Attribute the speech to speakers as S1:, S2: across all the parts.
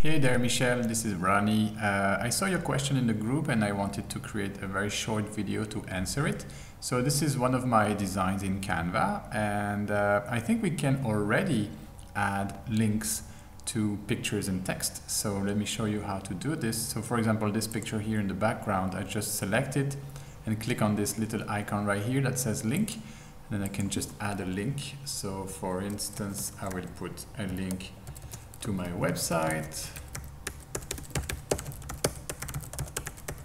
S1: Hey there, Michelle. This is Rani. Uh, I saw your question in the group and I wanted to create a very short video to answer it. So this is one of my designs in Canva and uh, I think we can already add links to pictures and text. So let me show you how to do this. So for example, this picture here in the background, I just select it and click on this little icon right here that says link. And then I can just add a link. So for instance, I will put a link to my website.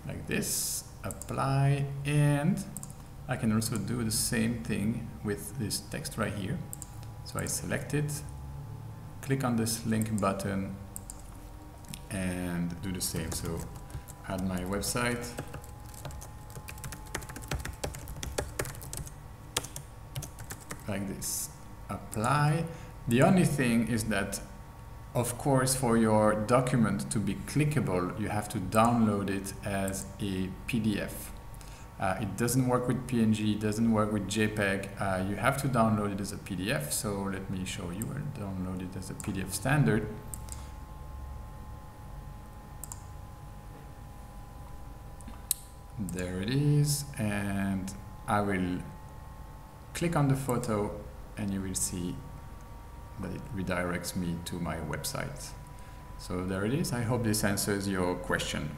S1: Like this apply and I can also do the same thing with this text right here. So I select it click on this link button and do the same. So add my website. Like this. Apply. The only thing is that of course, for your document to be clickable, you have to download it as a PDF. Uh, it doesn't work with PNG, it doesn't work with JPEG. Uh, you have to download it as a PDF. So let me show you. I'll download it as a PDF standard. There it is. And I will click on the photo and you will see that it redirects me to my website. So there it is. I hope this answers your question.